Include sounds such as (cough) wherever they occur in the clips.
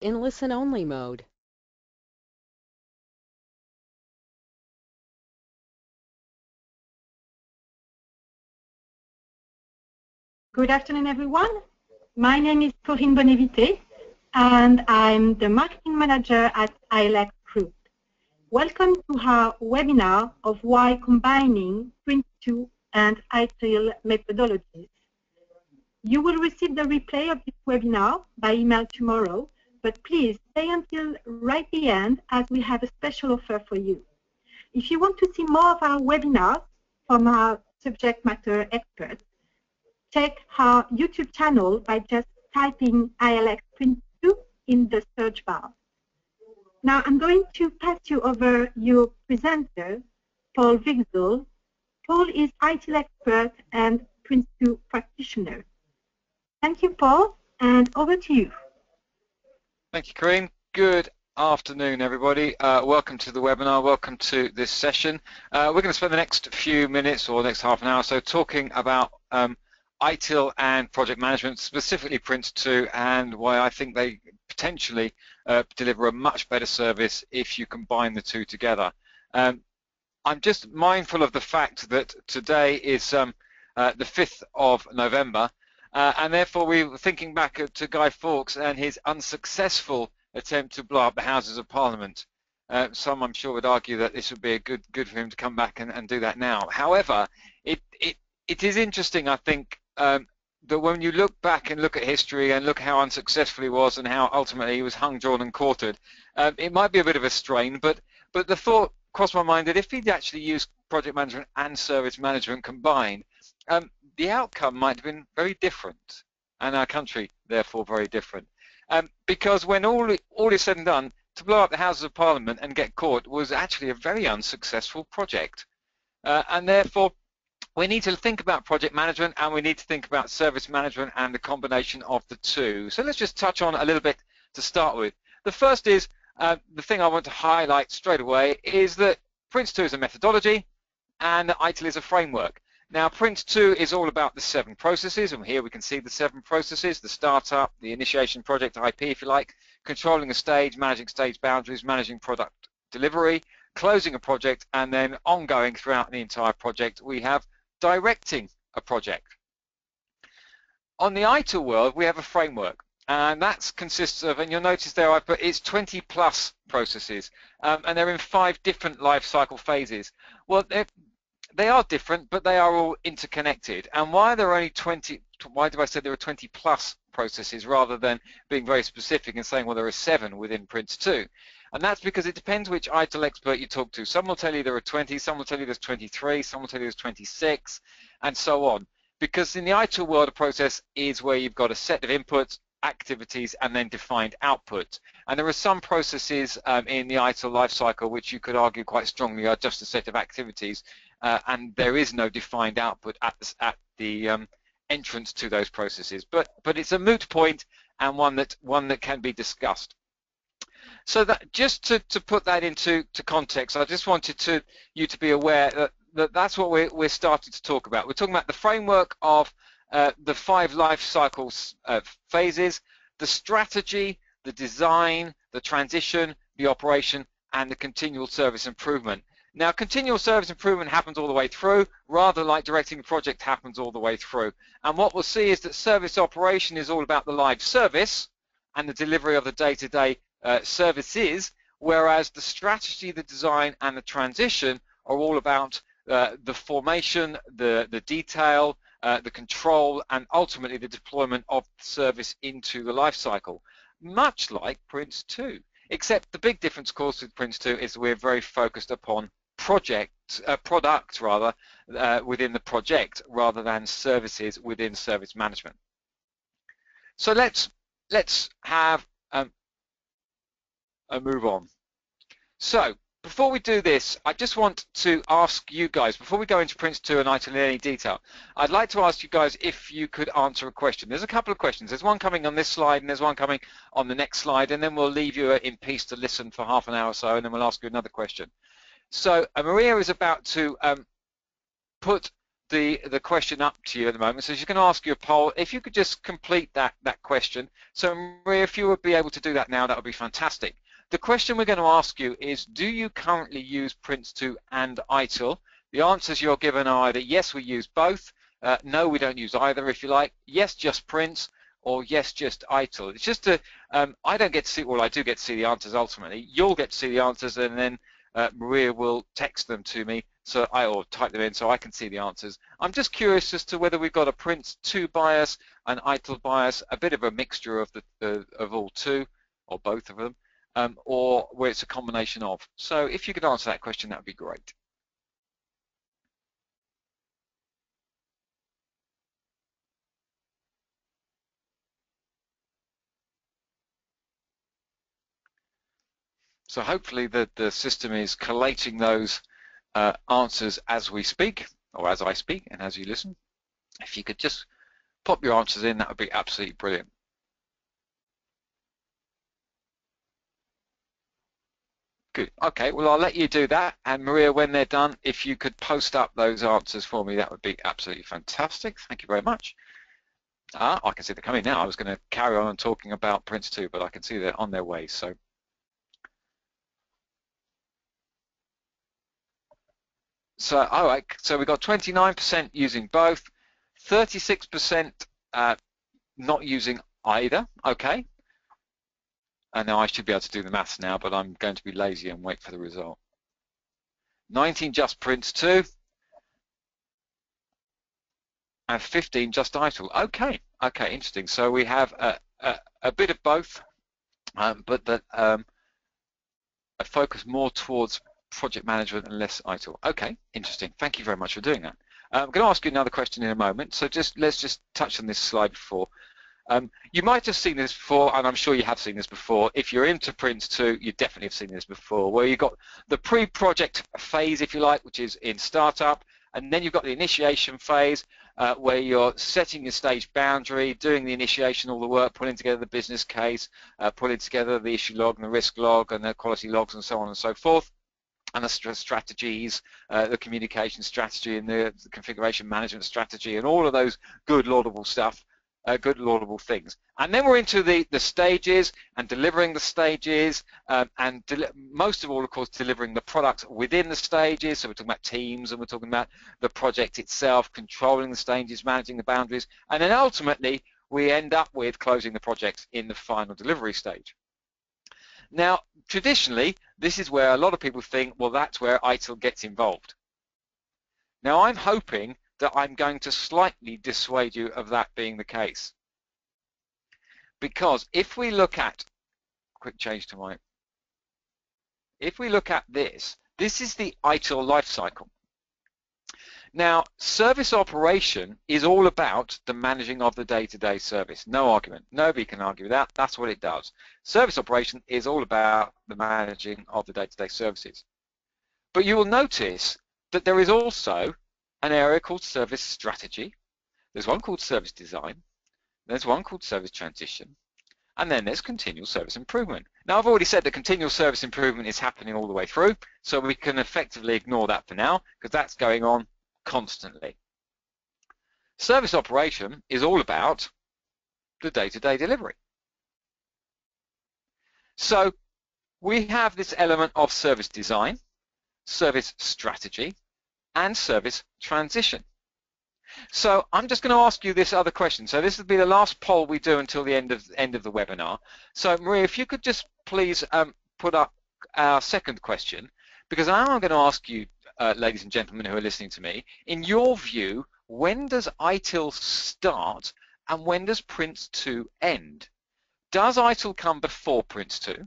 in listen-only mode. Good afternoon, everyone. My name is Corinne Bonevité, and I'm the marketing manager at ILX Group. Welcome to our webinar of why combining Prince2 and ITIL methodologies. You will receive the replay of this webinar by email tomorrow, but please stay until right the end as we have a special offer for you. If you want to see more of our webinars from our subject matter experts, check our YouTube channel by just typing ILX Prince 2 in the search bar. Now I'm going to pass you over your presenter, Paul Wigzell. Paul is ITIL expert and Prince2 practitioner. Thank you, Paul, and over to you. Thank you, Corinne. Good afternoon, everybody. Uh, welcome to the webinar. Welcome to this session. Uh, we're going to spend the next few minutes or next half an hour or so talking about um, ITIL and project management, specifically Prince2, and why I think they potentially uh, deliver a much better service if you combine the two together. Um, I'm just mindful of the fact that today is um, uh, the 5th of November, uh, and therefore we were thinking back to Guy Fawkes and his unsuccessful attempt to blow up the Houses of Parliament. Uh, some, I'm sure, would argue that this would be a good good for him to come back and, and do that now. However, it, it it is interesting, I think, um, that when you look back and look at history and look how unsuccessful he was and how ultimately he was hung, drawn and quartered, um, it might be a bit of a strain, but but the thought crossed my mind that if he'd actually used project management and service management combined, um, the outcome might have been very different, and our country therefore very different. Um, because when all all is said and done, to blow up the Houses of Parliament and get caught was actually a very unsuccessful project, uh, and therefore we need to think about project management and we need to think about service management and the combination of the two. So let's just touch on a little bit to start with. The first is, uh, the thing I want to highlight straight away is that Prince2 is a methodology and ITIL is a framework. Now Prince2 is all about the seven processes and here we can see the seven processes, the startup, the initiation project IP if you like, controlling a stage, managing stage boundaries, managing product delivery, closing a project and then ongoing throughout the entire project we have directing a project. On the ITIL world, we have a framework, and that consists of, and you'll notice there I put, it's 20 plus processes, um, and they're in five different life cycle phases. Well, they are different, but they are all interconnected. And why there only 20, why do I say there are 20 plus processes rather than being very specific and saying, well, there are seven within Prince2? And that's because it depends which ITIL expert you talk to. Some will tell you there are 20, some will tell you there's 23, some will tell you there's 26, and so on. Because in the ITIL world, a process is where you've got a set of inputs, activities, and then defined output. And there are some processes um, in the ITIL lifecycle which you could argue quite strongly are just a set of activities, uh, and there is no defined output at the, at the um, entrance to those processes. But but it's a moot point and one that one that can be discussed. So that just to, to put that into to context, I just wanted to you to be aware that, that that's what we're, we're starting to talk about. We're talking about the framework of uh, the five life cycles uh, phases, the strategy, the design, the transition, the operation, and the continual service improvement. Now, continual service improvement happens all the way through, rather like directing a project happens all the way through. And what we'll see is that service operation is all about the live service and the delivery of the day-to-day -day uh, services, whereas the strategy, the design, and the transition are all about uh, the formation, the, the detail, uh, the control, and ultimately the deployment of the service into the lifecycle, much like Prince 2. Except the big difference, of course, with Prince 2 is we're very focused upon project, uh, products rather, uh, within the project rather than services within service management. So let's let's have um, and move on. So before we do this, I just want to ask you guys, before we go into Prince2 and ITIL in any detail, I'd like to ask you guys if you could answer a question. There's a couple of questions. There's one coming on this slide and there's one coming on the next slide, and then we'll leave you in peace to listen for half an hour or so, and then we'll ask you another question. So uh, Maria is about to um, put the the question up to you at the moment. So she's going to ask you a poll. If you could just complete that that question. So Maria, if you would be able to do that now, that would be fantastic. The question we're going to ask you is, do you currently use Prince2 and ITIL? The answers you're given are either yes, we use both, uh, no, we don't use either, if you like, yes, just Prince, or yes, just ITIL. It's just a, um, I don't get to see, well, I do get to see the answers ultimately. You'll get to see the answers, and then uh, Maria will text them to me, so I or type them in so I can see the answers. I'm just curious as to whether we've got a Prince 2 bias, an ITIL bias, a bit of a mixture of the uh, of all two, or both of them, um, or where it's a combination of. So if you could answer that question, that would be great. So hopefully the, the system is collating those uh, answers as we speak, or as I speak, and as you listen. If you could just pop your answers in, that would be absolutely brilliant. Good. Okay, well, I'll let you do that. And Maria, when they're done, if you could post up those answers for me, that would be absolutely fantastic. Thank you very much. Ah, I can see they're coming now. I was going to carry on talking about Prince 2, but I can see they're on their way. So So, all right, so we've got 29% using both, 36% uh, not using either, okay. And now I should be able to do the maths now, but I'm going to be lazy and wait for the result. 19 just Prince 2, and 15 just ITIL. Okay, okay, interesting. So we have a, a, a bit of both, um, but that um, I focus more towards project management and less ITIL. Okay, interesting. Thank you very much for doing that. Uh, I'm going to ask you another question in a moment, so just let's just touch on this slide before. Um, you might have seen this before, and I'm sure you have seen this before. If you're into Prince 2, you definitely have seen this before, where you've got the pre-project phase, if you like, which is in startup, and then you've got the initiation phase, uh, where you're setting your stage boundary, doing the initiation, all the work, putting together the business case, uh, putting together the issue log and the risk log and the quality logs and so on and so forth and the strategies, uh, the communication strategy and the, the, configuration management strategy and all of those good laudable stuff, uh, good laudable things. And then we're into the, the stages and delivering the stages um, and most of all, of course, delivering the product within the stages. So we're talking about teams and we're talking about the project itself, controlling the stages, managing the boundaries, and then ultimately we end up with closing the project in the final delivery stage. Now, traditionally, this is where a lot of people think, well, that's where ITIL gets involved. Now, I'm hoping that I'm going to slightly dissuade you of that being the case. Because if we look at, quick change to my, if we look at this, this is the ITIL life cycle. Now, service operation is all about the managing of the day-to-day -day service. No argument. Nobody can argue that. That's what it does. Service operation is all about the managing of the day-to-day -day services. But you will notice that there is also an area called service strategy. There's one called service design. There's one called service transition. And then there's continual service improvement. Now, I've already said that continual service improvement is happening all the way through, so we can effectively ignore that for now, because that's going on constantly. Service operation is all about the day-to-day -day delivery. So we have this element of service design, service strategy, and service transition. So I'm just going to ask you this other question. So this will be the last poll we do until the end of end of the webinar. So Maria, if you could just please um, put up our second question, because I'm going to ask you uh, ladies and gentlemen who are listening to me, in your view, when does ITIL start and when does Prince 2 end? Does ITIL come before Prince 2?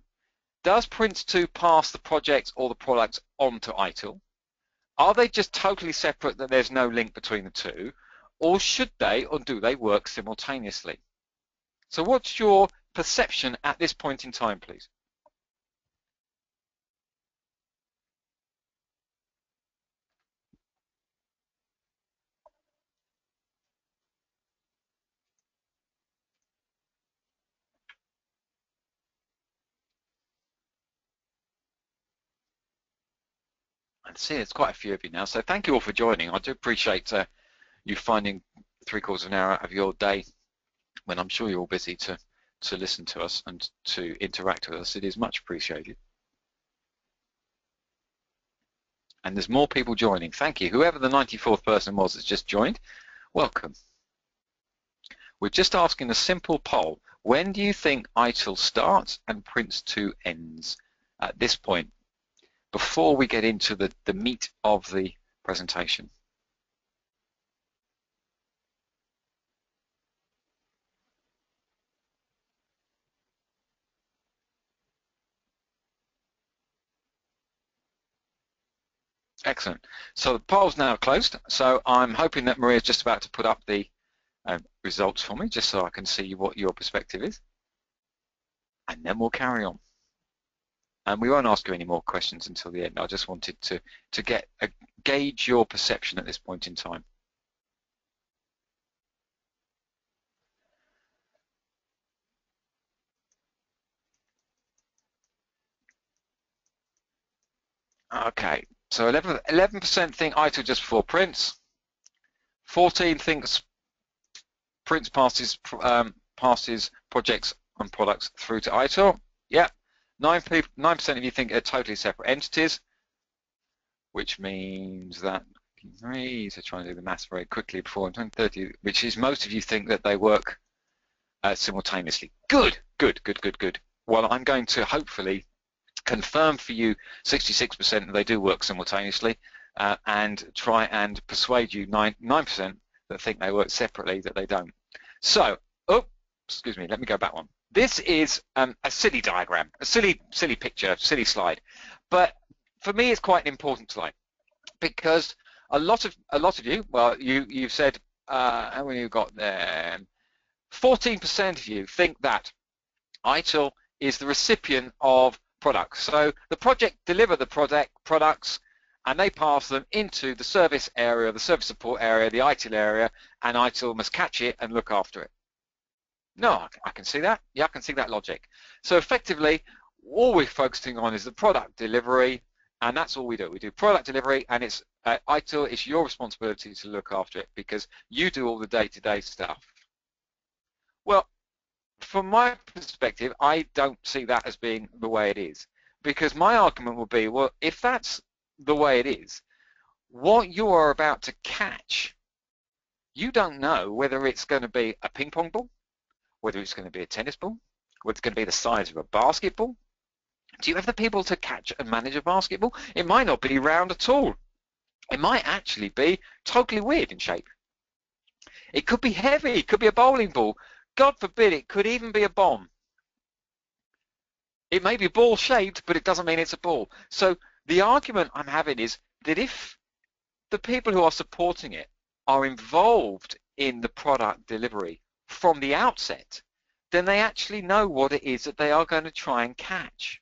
Does Prince 2 pass the project or the product on to ITIL? Are they just totally separate that there's no link between the two? Or should they or do they work simultaneously? So what's your perception at this point in time, please? See it's quite a few of you now, so thank you all for joining. I do appreciate uh, you finding three quarters of an hour of your day when I'm sure you're all busy to, to listen to us and to interact with us. It is much appreciated. And there's more people joining. Thank you. Whoever the 94th person was that's just joined, welcome. We're just asking a simple poll. When do you think ITIL starts and Prince2 ends? At this point, before we get into the, the meat of the presentation. Excellent. So the poll's now closed. So I'm hoping that Maria's just about to put up the um, results for me, just so I can see what your perspective is. And then we'll carry on. And we won't ask you any more questions until the end. I just wanted to, to get a, gauge your perception at this point in time. Okay, so 11 percent think ITIL just before Prince. 14 thinks Prince passes um, passes projects and products through to ITIL. Yeah. 9 nine percent of you think they're totally separate entities, which means that three. So trying to do the maths very quickly before 2030, which is most of you think that they work uh, simultaneously. Good, good, good, good, good. Well, I'm going to hopefully confirm for you 66% that they do work simultaneously uh, and try and persuade you 9, 9% that think they work separately that they don't. So, oh, excuse me, let me go back one. This is um, a silly diagram, a silly, silly picture, silly slide, but for me it's quite an important slide because a lot of a lot of you, well, you you've said uh, how many you got there? 14% of you think that ITIL is the recipient of products. So the project deliver the product products and they pass them into the service area, the service support area, the ITIL area, and ITIL must catch it and look after it. No, I can see that. Yeah, I can see that logic. So effectively, all we're focusing on is the product delivery, and that's all we do. We do product delivery, and it's uh, it's your responsibility to look after it because you do all the day-to-day -day stuff. Well, from my perspective, I don't see that as being the way it is. Because my argument would be, well, if that's the way it is, what you are about to catch, you don't know whether it's going to be a ping pong ball, whether it's going to be a tennis ball, whether it's going to be the size of a basketball. Do you have the people to catch and manage a basketball? It might not be round at all. It might actually be totally weird in shape. It could be heavy, it could be a bowling ball, God forbid, it could even be a bomb. It may be ball shaped, but it doesn't mean it's a ball. So the argument I'm having is that if the people who are supporting it are involved in the product delivery from the outset, then they actually know what it is that they are going to try and catch.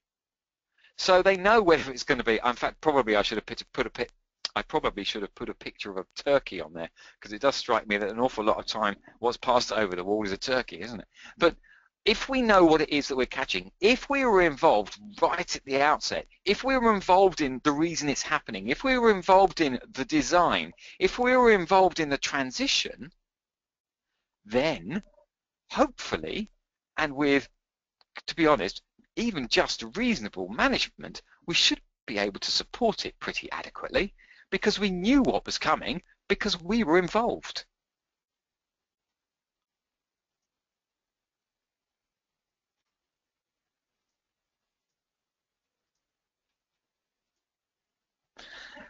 So they know (laughs) whether it's going to be, in fact, probably I should have put a, put a I probably should have put a picture of a turkey on there because it does strike me that an awful lot of time what's passed over the wall is a turkey, isn't it? But if we know what it is that we're catching, if we were involved right at the outset, if we were involved in the reason it's happening, if we were involved in the design, if we were involved in the transition, then hopefully, and with, to be honest, even just reasonable management, we should be able to support it pretty adequately because we knew what was coming because we were involved.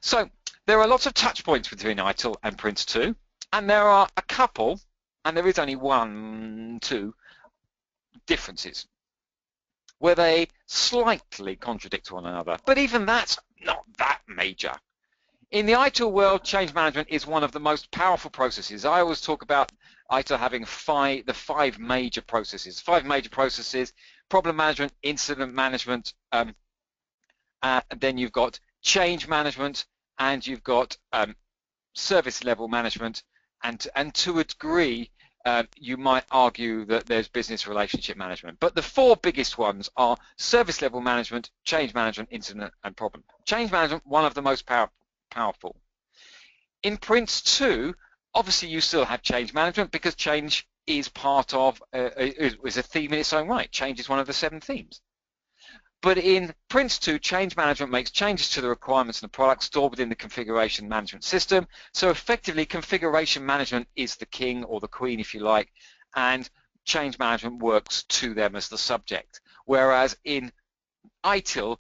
So there are lots of touch points between ITIL and Prince2, and there are a couple, and there is only one, two differences where they slightly contradict one another. But even that's not that major. In the ITIL world, change management is one of the most powerful processes. I always talk about ITIL having five, the five major processes. Five major processes, problem management, incident management, um, uh, then you've got change management, and you've got um, service level management, and, and to a degree, uh, you might argue that there's business relationship management. But the four biggest ones are service level management, change management, incident, and problem. Change management, one of the most powerful powerful. In Prince 2, Obviously, you still have change management because change is part of, uh, is a theme in its own right. Change is one of the seven themes. But in Prince2, change management makes changes to the requirements and the product stored within the configuration management system. So effectively, configuration management is the king or the queen, if you like, and change management works to them as the subject. Whereas in ITIL,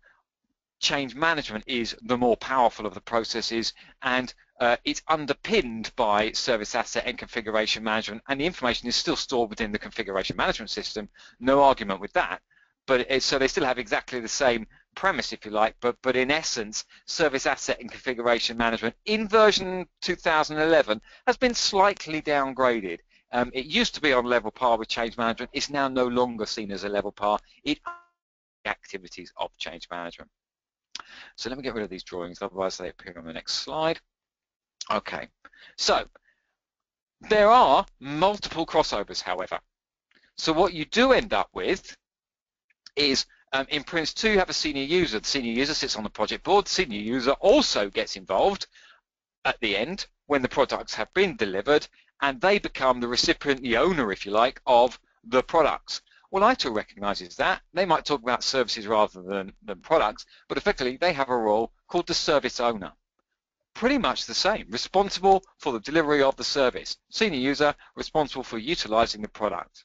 change management is the more powerful of the processes and uh, it's underpinned by service asset and configuration management and the information is still stored within the configuration management system. No argument with that but it, so they still have exactly the same premise, if you like, but, but in essence, service asset and configuration management in version 2011 has been slightly downgraded. Um, it used to be on level par with change management. It's now no longer seen as a level par. It activities of change management. So let me get rid of these drawings, otherwise they appear on the next slide. Okay, so there are multiple crossovers, however. So what you do end up with is um, in Prince 2 you have a senior user. The senior user sits on the project board. The senior user also gets involved at the end when the products have been delivered and they become the recipient, the owner, if you like, of the products. Well, ITIL recognizes that. They might talk about services rather than, than products, but effectively they have a role called the service owner. Pretty much the same, responsible for the delivery of the service. Senior user, responsible for utilizing the product.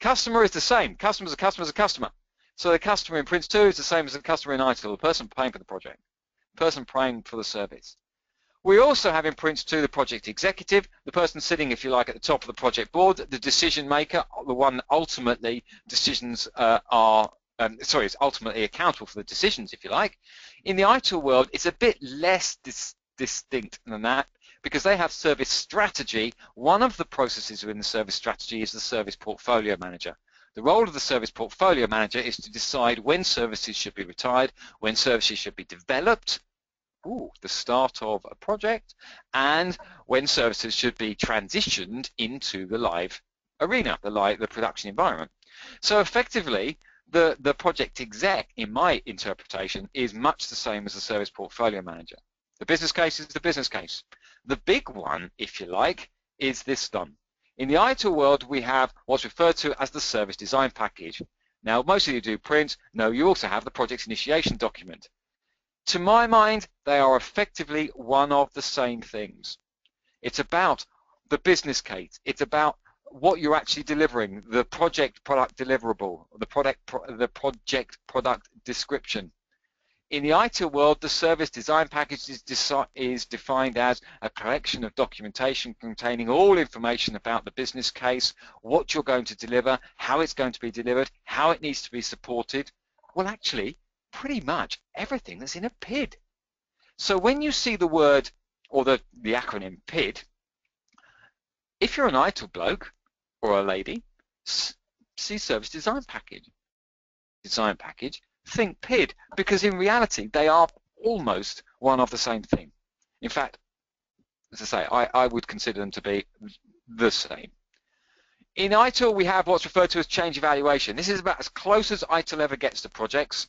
Customer is the same. Customer is a customer is a customer. So the customer in Prince 2 is the same as the customer in ITIL, the person paying for the project, the person paying for the service. We also have in Prince 2 the project executive, the person sitting, if you like, at the top of the project board, the decision maker, the one ultimately decisions uh, are, um, sorry, is ultimately accountable for the decisions, if you like. In the ITIL world, it's a bit less dis distinct than that because they have service strategy. One of the processes within the service strategy is the service portfolio manager. The role of the service portfolio manager is to decide when services should be retired, when services should be developed, ooh, the start of a project, and when services should be transitioned into the live arena, the live, the production environment. So effectively, the, the project exec, in my interpretation, is much the same as the service portfolio manager. The business case is the business case. The big one, if you like, is this done. In the ITIL world, we have what's referred to as the service design package. Now, most of you do Prince. No, you also have the project initiation document. To my mind, they are effectively one of the same things. It's about the business case. It's about what you're actually delivering, the project product deliverable, the product, the project product description. In the ITIL world, the service design package is, is, defined as a collection of documentation containing all information about the business case, what you're going to deliver, how it's going to be delivered, how it needs to be supported. Well, actually, pretty much everything that's in a PID. So when you see the word, or the, the acronym PID, if you're an ITIL bloke or a lady, see service design package. Design package think PID because in reality they are almost one of the same thing. In fact, as I say, I, I would consider them to be the same. In ITIL, we have what's referred to as change evaluation. This is about as close as ITIL ever gets to projects.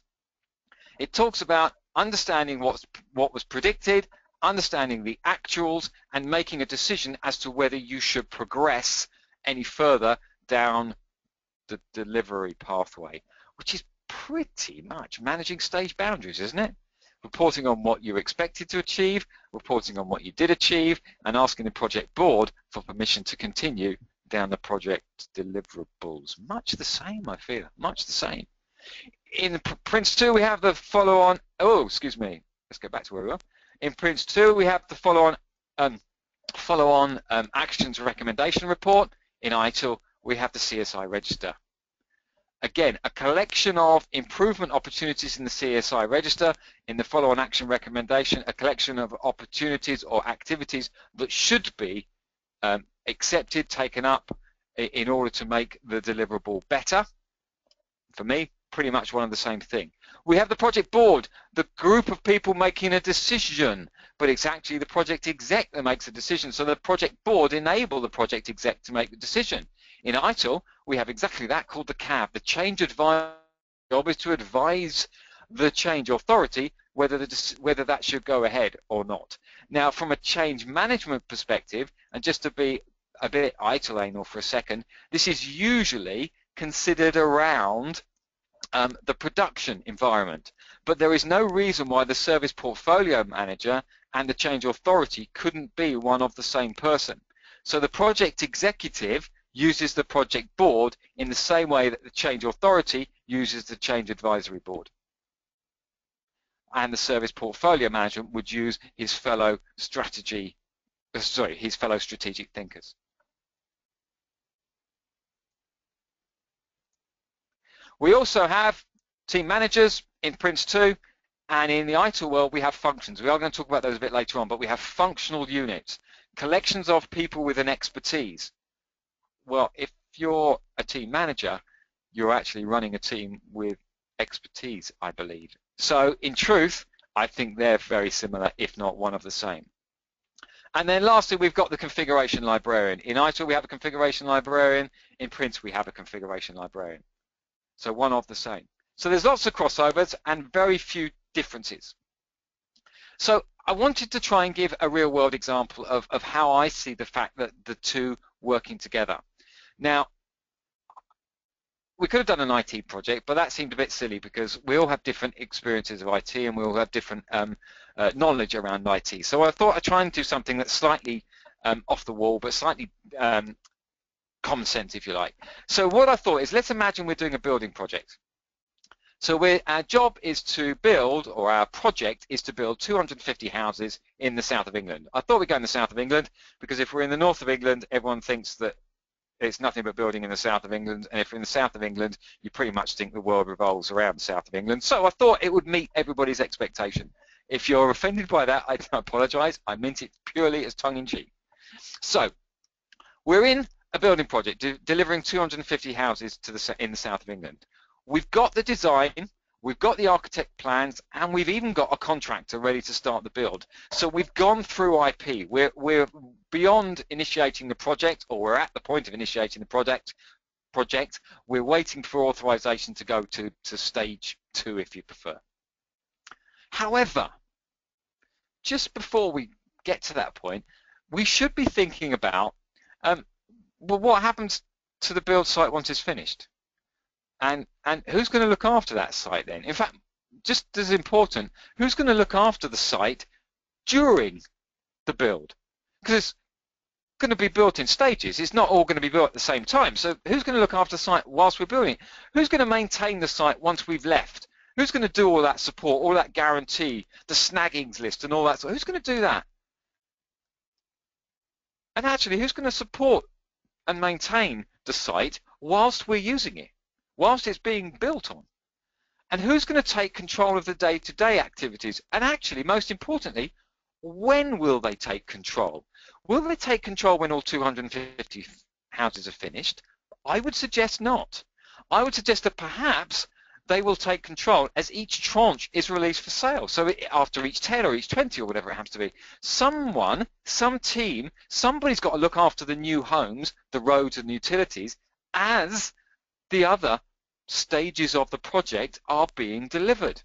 It talks about understanding what's, what was predicted, understanding the actuals, and making a decision as to whether you should progress any further down the delivery pathway, which is pretty much managing stage boundaries, isn't it? Reporting on what you expected to achieve, reporting on what you did achieve, and asking the project board for permission to continue down the project deliverables. Much the same, I feel, much the same. In Prince 2, we have the follow-on, oh, excuse me, let's go back to where we were. In Prince 2, we have the follow-on um, follow-on um, actions recommendation report. In ITIL, we have the CSI register. Again, a collection of improvement opportunities in the CSI register, in the follow-on action recommendation, a collection of opportunities or activities that should be um, accepted, taken up in order to make the deliverable better. For me, pretty much one of the same thing. We have the project board, the group of people making a decision, but it's actually the project exec that makes a decision. So the project board enable the project exec to make the decision. In ITIL, we have exactly that called the CAB. The change advisor job is to advise the change authority whether, the, whether that should go ahead or not. Now, from a change management perspective, and just to be a bit ital for a second, this is usually considered around um, the production environment. But there is no reason why the service portfolio manager and the change authority couldn't be one of the same person. So the project executive uses the project board in the same way that the change authority uses the change advisory board. And the service portfolio management would use his fellow strategy, uh, sorry, his fellow strategic thinkers. We also have team managers in Prince 2 and in the ITIL world we have functions. We are going to talk about those a bit later on, but we have functional units, collections of people with an expertise. Well, if you're a team manager, you're actually running a team with expertise, I believe. So in truth, I think they're very similar, if not one of the same. And then lastly, we've got the configuration librarian. In ITIL, we have a configuration librarian. In Prince, we have a configuration librarian. So one of the same. So there's lots of crossovers and very few differences. So I wanted to try and give a real world example of, of how I see the fact that the two working together. Now, we could have done an IT project, but that seemed a bit silly because we all have different experiences of IT and we all have different um, uh, knowledge around IT. So I thought I'd try and do something that's slightly um, off the wall, but slightly um, common sense, if you like. So what I thought is, let's imagine we're doing a building project. So our job is to build, or our project is to build 250 houses in the south of England. I thought we'd go in the south of England because if we're in the north of England, everyone thinks that it's nothing but building in the south of England, and if you're in the south of England, you pretty much think the world revolves around the south of England. So I thought it would meet everybody's expectation. If you're offended by that, I (laughs) apologise. I meant it purely as tongue-in-cheek. So we're in a building project de delivering 250 houses to the in the south of England. We've got the design, we've got the architect plans, and we've even got a contractor ready to start the build. So we've gone through IP. We're, we're beyond initiating the project, or we're at the point of initiating the project. Project. We're waiting for authorization to go to, to stage two, if you prefer. However, just before we get to that point, we should be thinking about um, well, what happens to the build site once it's finished? And and who's going to look after that site then? In fact, just as important, who's going to look after the site during the build? Because it's going to be built in stages. It's not all going to be built at the same time. So who's going to look after the site whilst we're building it? Who's going to maintain the site once we've left? Who's going to do all that support, all that guarantee, the snaggings list and all that? So who's going to do that? And actually, who's going to support and maintain the site whilst we're using it, whilst it's being built on. And who's going to take control of the day-to-day -day activities? And actually, most importantly, when will they take control? Will they take control when all 250 houses are finished? I would suggest not. I would suggest that perhaps they will take control as each tranche is released for sale. So after each 10 or each 20 or whatever it happens to be, someone, some team, somebody's got to look after the new homes, the roads and the utilities as the other stages of the project are being delivered.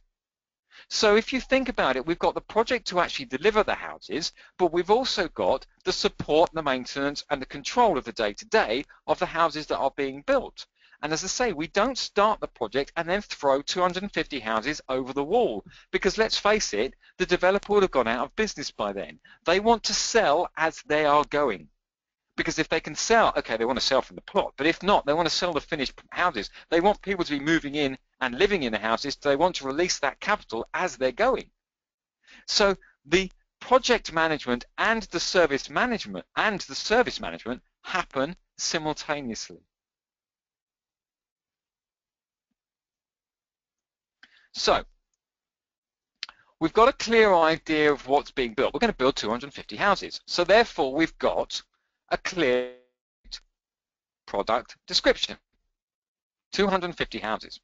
So if you think about it, we've got the project to actually deliver the houses, but we've also got the support, the maintenance and the control of the day-to-day -day of the houses that are being built. And as I say, we don't start the project and then throw 250 houses over the wall because let's face it, the developer would have gone out of business by then. They want to sell as they are going. Because if they can sell, okay, they want to sell from the plot, but if not, they want to sell the finished houses. They want people to be moving in and living in the houses. So they want to release that capital as they're going. So the project management and the service management and the service management happen simultaneously. So we've got a clear idea of what's being built. We're going to build 250 houses. So therefore, we've got a clear product description. 250 houses.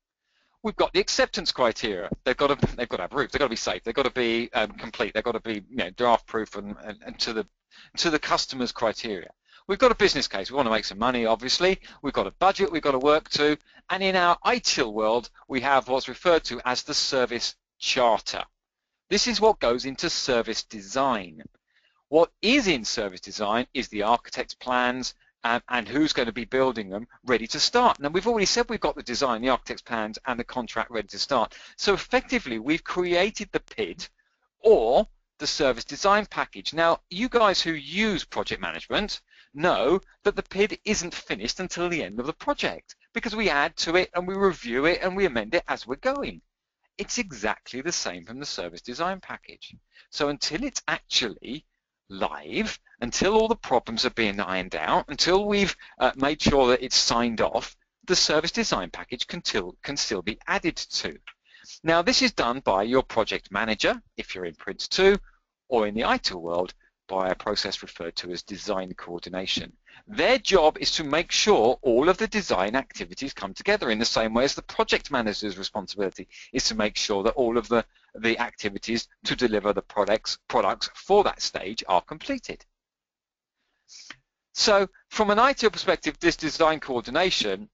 We've got the acceptance criteria. They've got to they've got to have roofs. They've got to be safe. They've got to be um, complete. They've got to be you know, draft proof and, and, and to the to the customer's criteria. We've got a business case. We want to make some money, obviously. We've got a budget we've got to work to. And in our ITIL world, we have what's referred to as the service charter. This is what goes into service design. What is in service design is the architect's plans and, and, who's going to be building them ready to start. Now we've already said we've got the design, the architect's plans and the contract ready to start. So effectively we've created the PID or the service design package. Now you guys who use project management know that the PID isn't finished until the end of the project because we add to it and we review it and we amend it as we're going. It's exactly the same from the service design package. So until it's actually live, until all the problems are being ironed out, until we've uh, made sure that it's signed off, the service design package can, till, can still be added to. Now this is done by your project manager, if you're in Prince2, or in the ITIL world, by a process referred to as design coordination. Their job is to make sure all of the design activities come together in the same way as the project manager's responsibility is to make sure that all of the, the activities to deliver the products, products for that stage are completed. So from an ITIL perspective, this design coordination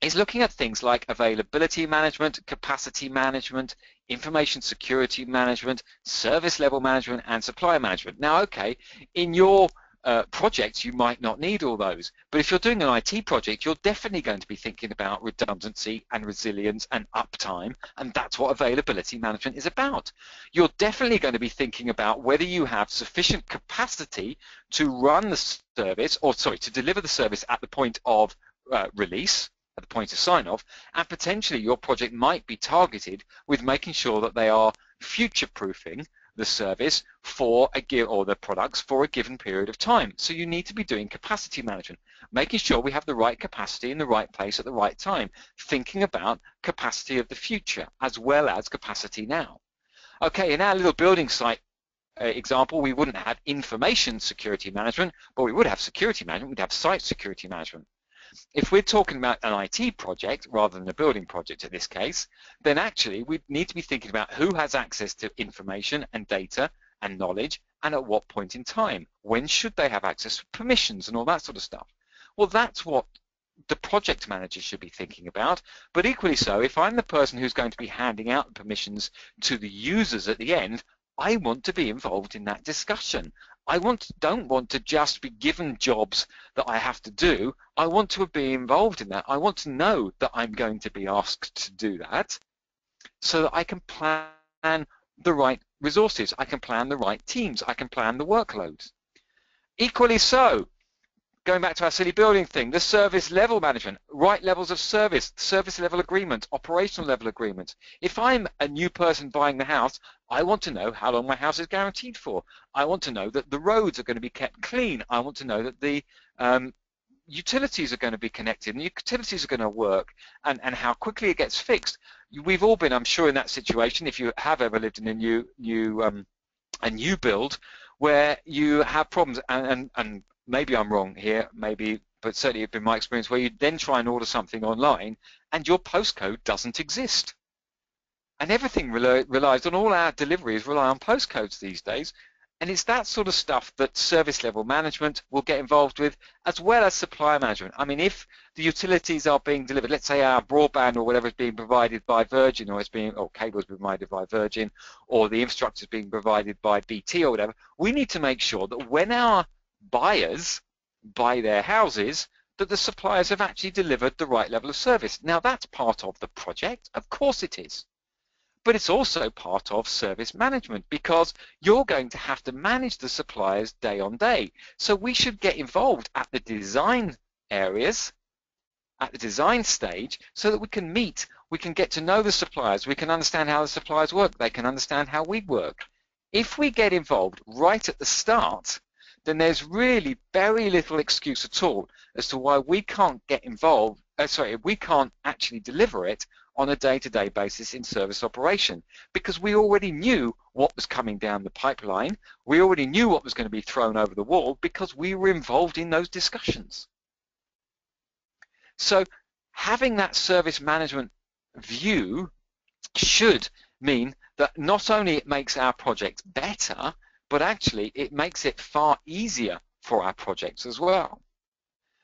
is looking at things like availability management, capacity management, information security management, service level management, and supplier management. Now, okay, in your uh, projects, you might not need all those. But if you're doing an IT project, you're definitely going to be thinking about redundancy and resilience and uptime, and that's what availability management is about. You're definitely going to be thinking about whether you have sufficient capacity to run the service, or sorry, to deliver the service at the point of uh, release, at the point of sign-off, and potentially your project might be targeted with making sure that they are future-proofing the service for a give or the products for a given period of time. So you need to be doing capacity management, making sure we have the right capacity in the right place at the right time, thinking about capacity of the future as well as capacity now. Okay, in our little building site uh, example, we wouldn't have information security management, but we would have security management, we'd have site security management. If we're talking about an IT project rather than a building project in this case, then actually we need to be thinking about who has access to information and data and knowledge and at what point in time. When should they have access to permissions and all that sort of stuff? Well, that's what the project manager should be thinking about, but equally so, if I'm the person who's going to be handing out permissions to the users at the end, I want to be involved in that discussion. I want don't want to just be given jobs that I have to do. I want to be involved in that. I want to know that I'm going to be asked to do that so that I can plan the right resources. I can plan the right teams. I can plan the workloads. Equally so, going back to our silly building thing, the service level management, right levels of service, service level agreement, operational level agreement. If I'm a new person buying the house, I want to know how long my house is guaranteed for. I want to know that the roads are going to be kept clean. I want to know that the um, utilities are going to be connected and the utilities are going to work and, and how quickly it gets fixed. We've all been, I'm sure, in that situation if you have ever lived in a new, new um, a new build where you have problems and, and, and maybe I'm wrong here, maybe, but certainly it's been my experience where you then try and order something online and your postcode doesn't exist. And everything relies on all our deliveries rely on postcodes these days. And it's that sort of stuff that service level management will get involved with, as well as supply management. I mean, if the utilities are being delivered, let's say our broadband or whatever is being provided by Virgin, or it's being, or cables provided by Virgin, or the infrastructure is being provided by BT or whatever, we need to make sure that when our buyers buy their houses that the suppliers have actually delivered the right level of service. Now that's part of the project, of course it is. But it's also part of service management because you're going to have to manage the suppliers day on day. So we should get involved at the design areas, at the design stage, so that we can meet, we can get to know the suppliers, we can understand how the suppliers work, they can understand how we work. If we get involved right at the start, then there's really very little excuse at all as to why we can't get involved, uh, sorry, we can't actually deliver it on a day-to-day -day basis in service operation because we already knew what was coming down the pipeline, we already knew what was going to be thrown over the wall because we were involved in those discussions. So having that service management view should mean that not only it makes our project better, but actually it makes it far easier for our projects as well.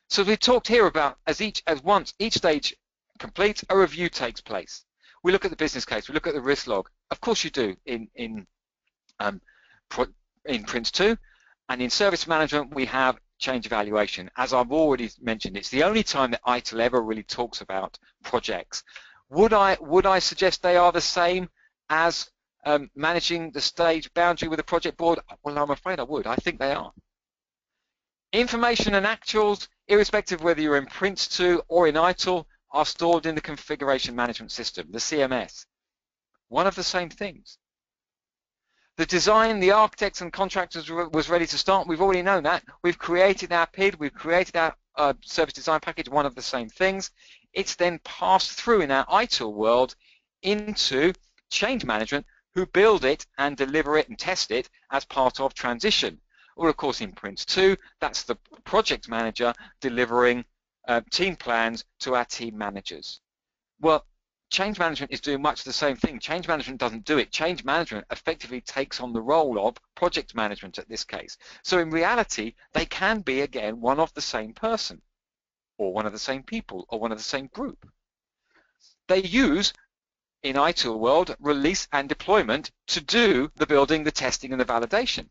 So we talked here about as each as once each stage completes, a review takes place. We look at the business case, we look at the risk log. Of course you do in, in um, in Prince2, and in service management we have change evaluation. As I've already mentioned, it's the only time that ITIL ever really talks about projects. Would I would I suggest they are the same as um, managing the stage boundary with a project board? Well, I'm afraid I would. I think they are. Information and actuals, irrespective of whether you're in Prince2 or in ITIL, are stored in the configuration management system, the CMS. One of the same things. The design, the architects and contractors was ready to start. We've already known that. We've created our PID. We've created our uh, service design package, one of the same things. It's then passed through in our ITIL world into change management who build it and deliver it and test it as part of transition. Or of course in Prince2, that's the project manager delivering uh, team plans to our team managers. Well, change management is doing much the same thing. Change management doesn't do it. Change management effectively takes on the role of project management at this case. So in reality, they can be, again, one of the same person, or one of the same people, or one of the same group. They use, in ITIL world, release and deployment to do the building, the testing, and the validation.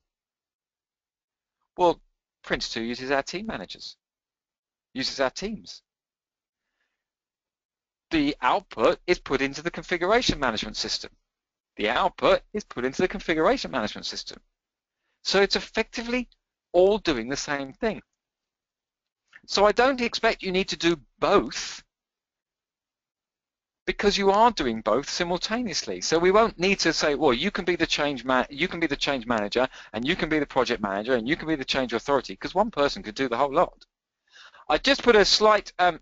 Well, Prince2 uses our team managers, uses our teams the output is put into the configuration management system. The output is put into the configuration management system. So it's effectively all doing the same thing. So I don't expect you need to do both because you are doing both simultaneously. So we won't need to say, well, you can be the change man, you can be the change manager, and you can be the project manager, and you can be the change authority, because one person could do the whole lot. I just put a slight um,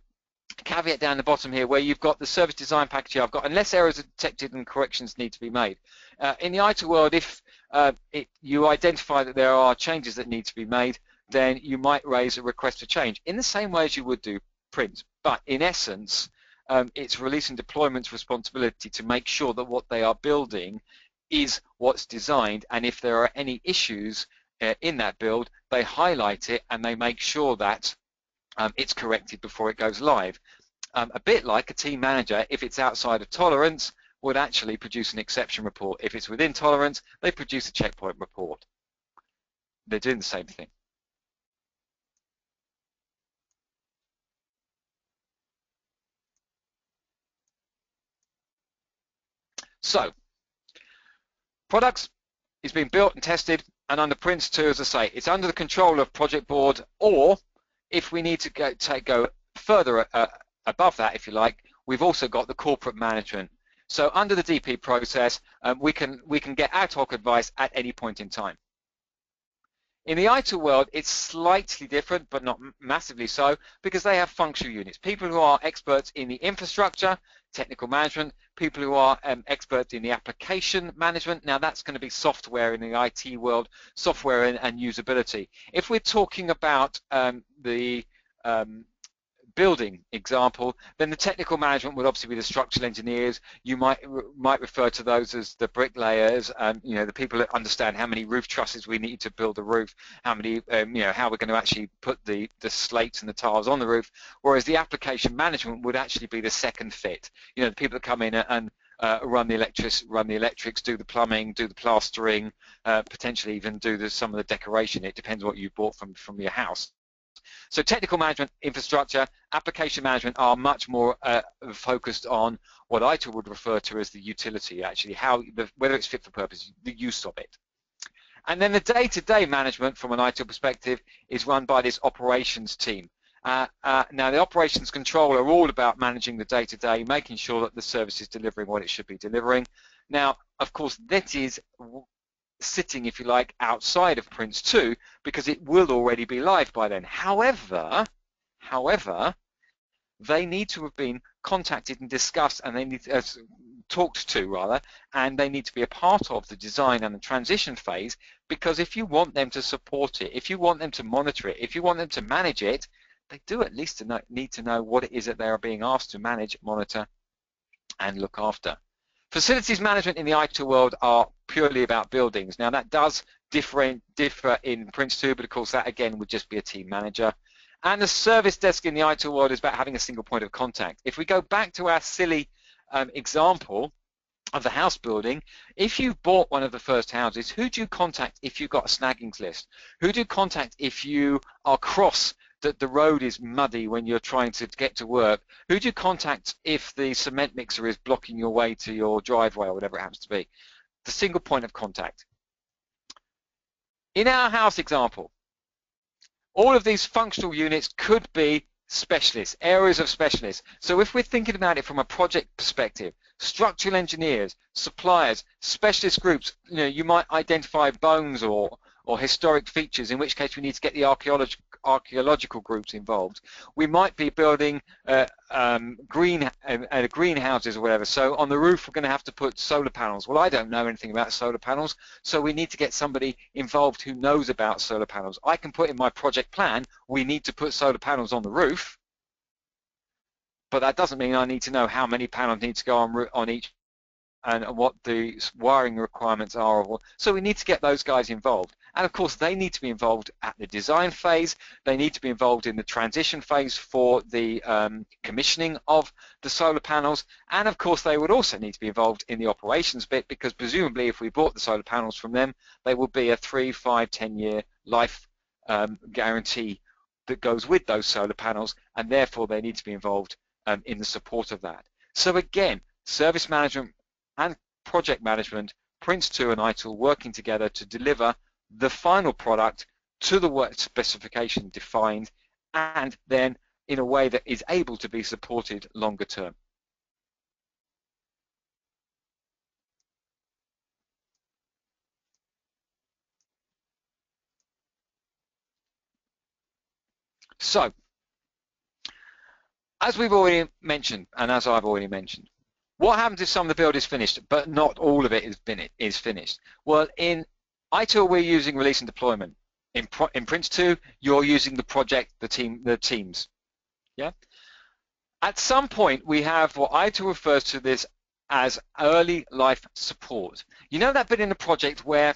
caveat down the bottom here where you've got the service design package. I've got unless errors are detected and corrections need to be made. Uh, in the ITIL world, if uh, it, you identify that there are changes that need to be made, then you might raise a request for change in the same way as you would do Prince. But in essence, um, it's release and deployment's responsibility to make sure that what they are building is what's designed and if there are any issues uh, in that build, they highlight it and they make sure that um, it's corrected before it goes live. Um, a bit like a team manager, if it's outside of tolerance, would actually produce an exception report. If it's within tolerance, they produce a checkpoint report. They're doing the same thing. So, products is being built and tested, and under Prince2, as I say, it's under the control of Project Board or if we need to go, take, go further uh, above that, if you like, we've also got the corporate management. So under the DP process, um, we can we can get ad hoc advice at any point in time. In the ITIL world, it's slightly different, but not massively so, because they have functional units. People who are experts in the infrastructure, technical management, people who are um, experts in the application management. Now that's going to be software in the IT world, software and, and usability. If we're talking about um, the um, building example, then the technical management would obviously be the structural engineers. You might might refer to those as the bricklayers, and you know the people that understand how many roof trusses we need to build a roof, how many um, you know how we're going to actually put the the slates and the tiles on the roof. Whereas the application management would actually be the second fit. You know the people that come in and uh, run the electrics, run the electrics, do the plumbing, do the plastering, uh, potentially even do the, some of the decoration. It depends what you bought from from your house. So technical management, infrastructure, application management are much more uh, focused on what I would refer to as the utility, actually, how the, whether it's fit for purpose, the use of it. And then the day-to-day -day management from an ITIL perspective is run by this operations team. Uh, uh, now the operations control are all about managing the day-to-day, -day, making sure that the service is delivering what it should be delivering. Now, of course, that is sitting, if you like, outside of Prince2 because it will already be live by then. However, however, they need to have been contacted and discussed and they need to, uh, talked to rather and they need to be a part of the design and the transition phase because if you want them to support it, if you want them to monitor it, if you want them to manage it, they do at least need to know what it is that they are being asked to manage, monitor and look after. Facilities management in the ITIL world are purely about buildings. Now that does differ, differ in Prince2, but of course that again would just be a team manager. And the service desk in the ITIL world is about having a single point of contact. If we go back to our silly um, example of the house building, if you bought one of the first houses, who do you contact if you've got a snaggings list? Who do you contact if you are cross that the road is muddy when you're trying to get to work? Who do you contact if the cement mixer is blocking your way to your driveway or whatever it happens to be? The single point of contact. In our house example, all of these functional units could be specialists, areas of specialists. So if we're thinking about it from a project perspective, structural engineers, suppliers, specialist groups, you know, you might identify bones or or historic features, in which case we need to get the archaeological archaeological groups involved. We might be building uh, um, green uh, uh, greenhouses or whatever. So on the roof, we're going to have to put solar panels. Well, I don't know anything about solar panels, so we need to get somebody involved who knows about solar panels. I can put in my project plan, we need to put solar panels on the roof, but that doesn't mean I need to know how many panels need to go on on each and what the wiring requirements are. So we need to get those guys involved. And of course, they need to be involved at the design phase. They need to be involved in the transition phase for the um, commissioning of the solar panels. And of course, they would also need to be involved in the operations bit because presumably if we bought the solar panels from them, they will be a three, five, ten year life um, guarantee that goes with those solar panels. And therefore, they need to be involved um, in the support of that. So again, service management and project management, Prince2 and ITIL working together to deliver the final product to the work specification defined and then in a way that is able to be supported longer term. So, as we've already mentioned, and as I've already mentioned, what happens if some of the build is finished, but not all of it is, been, is finished? Well, in ITIL, we're using release and deployment. In, in Prince2, you're using the project, the team, the teams. Yeah. At some point, we have what ITIL refers to this as early life support. You know that bit in the project where,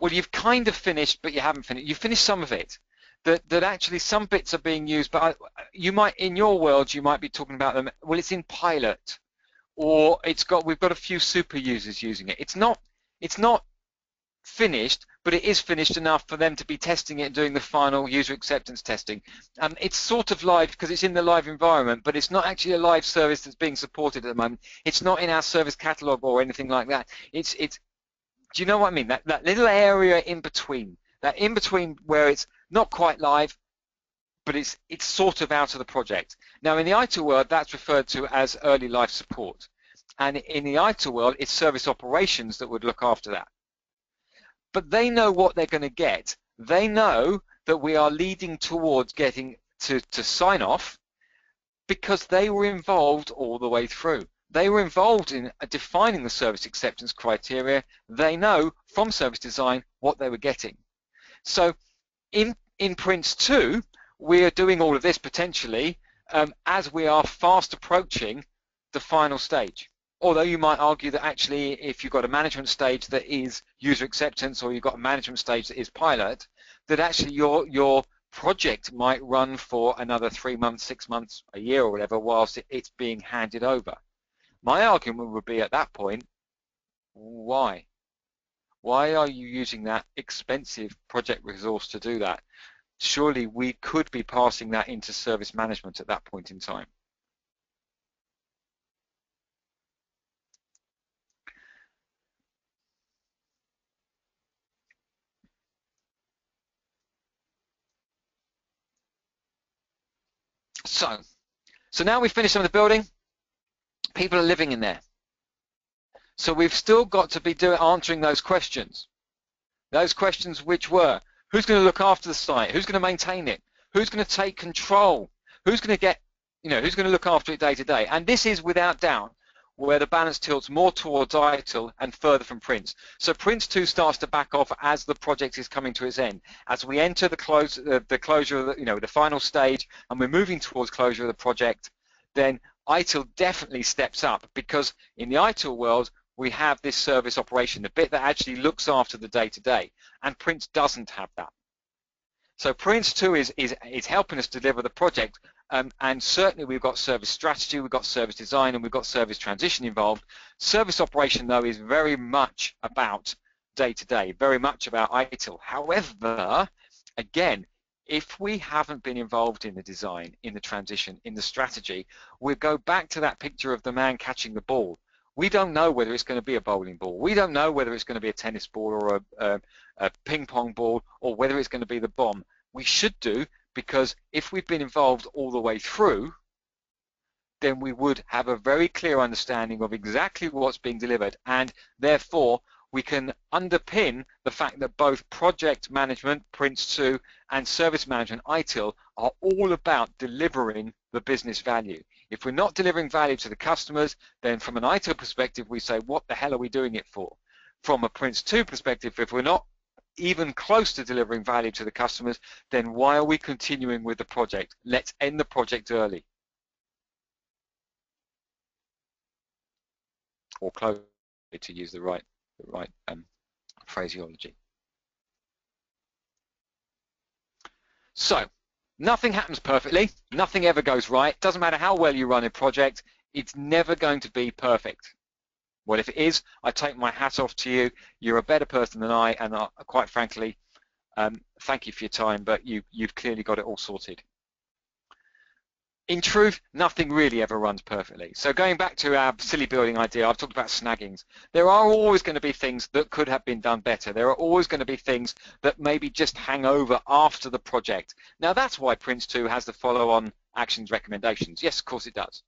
well, you've kind of finished, but you haven't finished. You finished some of it. That, that actually some bits are being used, but you might, in your world, you might be talking about them. Well, it's in pilot or it's got we've got a few super users using it. It's not it's not finished, but it is finished enough for them to be testing it and doing the final user acceptance testing. Um, it's sort of live because it's in the live environment, but it's not actually a live service that's being supported at the moment. It's not in our service catalog or anything like that. It's it's do you know what I mean? That that little area in between, that in between where it's not quite live, but it's, it's sort of out of the project. Now in the ITIL world, that's referred to as early life support. And in the ITIL world, it's service operations that would look after that. But they know what they're going to get. They know that we are leading towards getting to, to sign off because they were involved all the way through. They were involved in defining the service acceptance criteria. They know from service design what they were getting. So in, in Prince 2, we are doing all of this potentially um, as we are fast approaching the final stage. Although you might argue that actually if you've got a management stage that is user acceptance or you've got a management stage that is pilot, that actually your, your project might run for another three months, six months, a year or whatever whilst it's being handed over. My argument would be at that point, why? Why are you using that expensive project resource to do that? Surely we could be passing that into service management at that point in time. So, so now we've finished some of the building. People are living in there. So we've still got to be doing, answering those questions. Those questions which were, Who's going to look after the site? Who's going to maintain it? Who's going to take control? Who's going to get, you know, who's going to look after it day to day? And this is without doubt where the balance tilts more towards ITIL and further from Prince. So Prince 2 starts to back off as the project is coming to its end. As we enter the close, uh, the closure, the, you know, the final stage, and we're moving towards closure of the project, then ITIL definitely steps up because in the ITIL world, we have this service operation, the bit that actually looks after the day-to-day, -day, and Prince doesn't have that. So Prince2 is, is, is helping us deliver the project um, and certainly we've got service strategy, we've got service design and we've got service transition involved. Service operation though is very much about day-to-day, -day, very much about ITIL. However, again, if we haven't been involved in the design, in the transition, in the strategy, we go back to that picture of the man catching the ball. We don't know whether it's going to be a bowling ball. We don't know whether it's going to be a tennis ball or a, a, a ping pong ball or whether it's going to be the bomb. We should do because if we've been involved all the way through, then we would have a very clear understanding of exactly what's being delivered and therefore we can underpin the fact that both project management, Prince2, and service management, ITIL, are all about delivering the business value. If we're not delivering value to the customers, then from an ITIL perspective, we say, what the hell are we doing it for? From a Prince2 perspective, if we're not even close to delivering value to the customers, then why are we continuing with the project? Let's end the project early. Or close to use the right the right um, phraseology. So, nothing happens perfectly, nothing ever goes right, doesn't matter how well you run a project, it's never going to be perfect. Well, if it is, I take my hat off to you. You're a better person than I, and uh, quite frankly, um, thank you for your time, but you, you've clearly got it all sorted in truth, nothing really ever runs perfectly. So going back to our silly building idea, I've talked about snaggings. There are always going to be things that could have been done better. There are always going to be things that maybe just hang over after the project. Now that's why Prince2 has the follow-on actions recommendations. Yes, of course it does.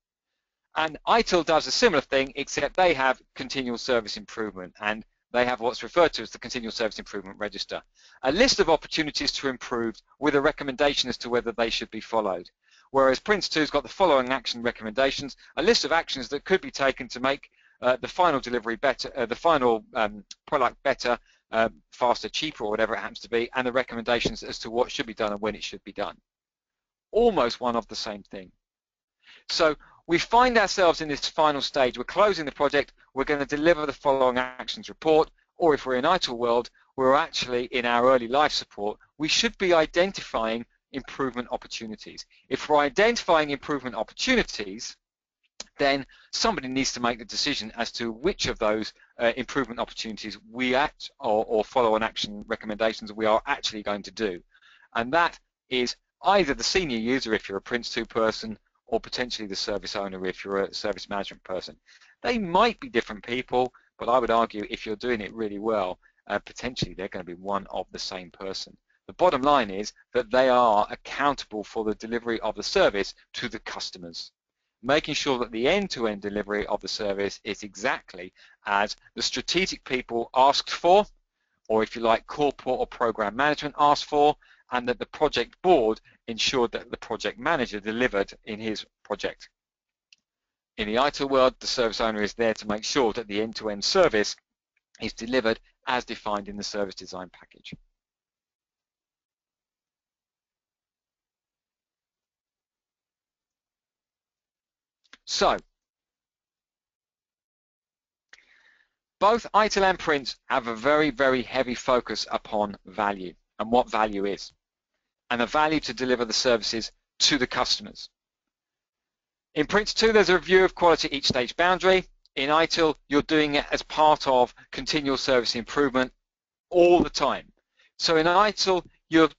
And ITIL does a similar thing, except they have continual service improvement and they have what's referred to as the Continual Service Improvement Register, a list of opportunities to improve with a recommendation as to whether they should be followed whereas Prince2's got the following action recommendations, a list of actions that could be taken to make uh, the final delivery better, uh, the final um, product better, uh, faster, cheaper, or whatever it happens to be, and the recommendations as to what should be done and when it should be done. Almost one of the same thing. So we find ourselves in this final stage. We're closing the project. We're going to deliver the following actions report, or if we're in ITIL world, we're actually in our early life support. We should be identifying improvement opportunities. If we're identifying improvement opportunities, then somebody needs to make the decision as to which of those uh, improvement opportunities we act or, or follow on action recommendations we are actually going to do. And that is either the senior user if you're a Prince2 person or potentially the service owner if you're a service management person. They might be different people, but I would argue if you're doing it really well, uh, potentially they're going to be one of the same person. The bottom line is that they are accountable for the delivery of the service to the customers, making sure that the end-to-end -end delivery of the service is exactly as the strategic people asked for, or if you like, corporate or program management asked for, and that the project board ensured that the project manager delivered in his project. In the ITIL world, the service owner is there to make sure that the end-to-end -end service is delivered as defined in the service design package. So, both ITIL and Prince have a very, very heavy focus upon value and what value is, and the value to deliver the services to the customers. In Prince2, there's a review of quality each stage boundary. In ITIL, you're doing it as part of continual service improvement all the time. So in ITIL, you're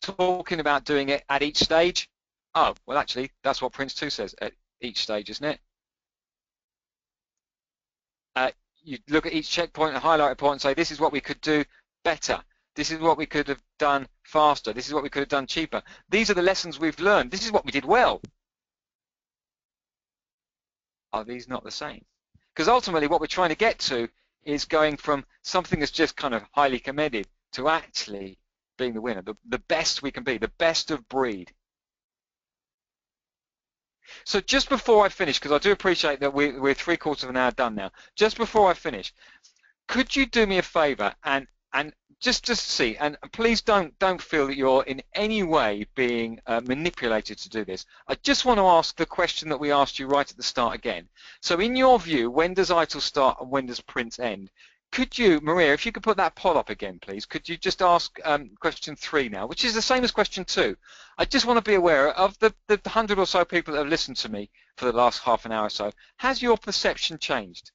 talking about doing it at each stage. Oh, well, actually, that's what Prince2 says. At each stage, isn't it? Uh, you look at each checkpoint and highlight a point and say, this is what we could do better. This is what we could have done faster. This is what we could have done cheaper. These are the lessons we've learned. This is what we did well. Are these not the same? Because ultimately what we're trying to get to is going from something that's just kind of highly commended to actually being the winner, the, the best we can be, the best of breed. So just before I finish, because I do appreciate that we, we're three quarters of an hour done now, just before I finish, could you do me a favour and and just just see and please don't don't feel that you're in any way being uh, manipulated to do this. I just want to ask the question that we asked you right at the start again. So in your view, when does ITIL start and when does Prince end? Could you, Maria, if you could put that poll up again, please, could you just ask um, question three now, which is the same as question two. I just want to be aware of the, the hundred or so people that have listened to me for the last half an hour or so. Has your perception changed?